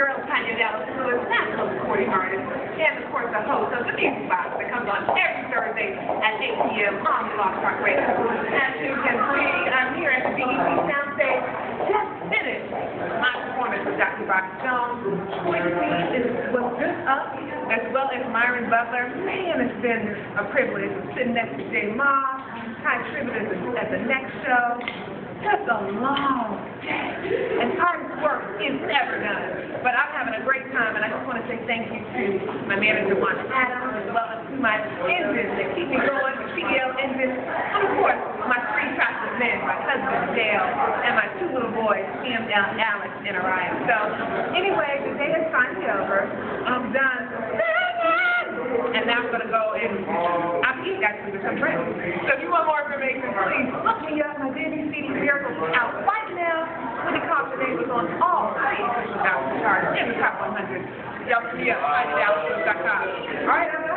girl, Tanya Dallas Lewis, national recording artist, and of course the host of the Music Box that comes on every Thursday at 8 p.m. on Blog Talk Radio. As you can see, I'm here at the BET Soundstage, just finished my performance with Dr. Rock Jones, is, was just up, as well as Myron Butler. Man, it's been a privilege sitting next to Jay Ma, the, at the next show. Just a long day. And hardest work is ever done. But I'm having a great time, and I just want to say thank you to my manager, Wanda Adams, as well as to my engines that keep me going, the CDL engines, and of course, my three trusted men, my husband, Dale, and my two little boys, Al- Alex, and Orion. So, anyway, the day is finally over. I'm done! And now I'm going to go and I'm eating actually with some friends. So if you want more information, please look me up. My Disney CD Miracle is out right now. With the combinations on all three thousand charts in the top 100. At All right,